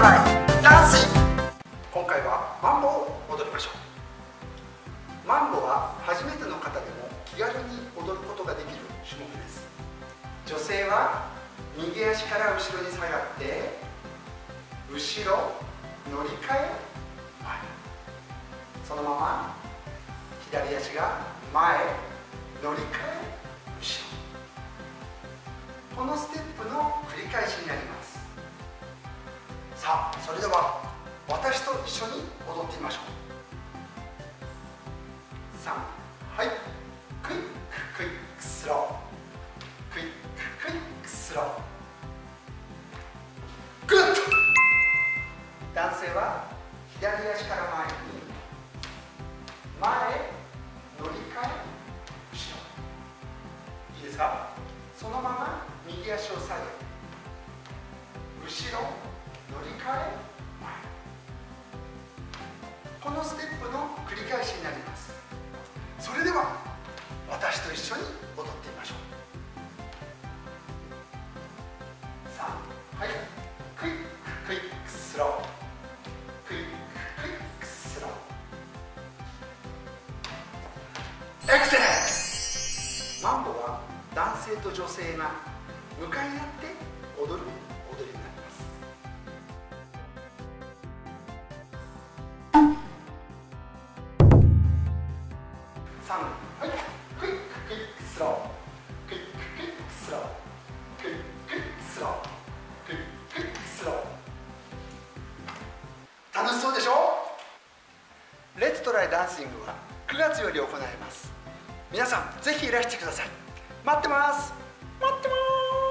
今回はマンボを踊りましょうマンボは初めての方でも気軽に踊ることができる。種目です。女性は右足から後ろに下がって後ろ乗り換え前そのまま左足が前乗り換え後ろ。このステップの繰り返しになります。さあそれでは私と一緒に踊ってみましょう。3はい。クイッククイックスロー。クイッククイックスロー。グッと男性は左足から前に前乗り換え後ろいいですか？そのまま右足を下げ後ろエクセレントマンボは男性と女性が向かい合って踊る踊りになります。さんはい。クイッククイックスロー。クイッククイックスロー。クイッククイックスロー。クイッククイックスロー。楽しそうでしょ？レッツトライダンシングは。9月より行います。皆さんぜひいらしてください。待ってます。待ってます。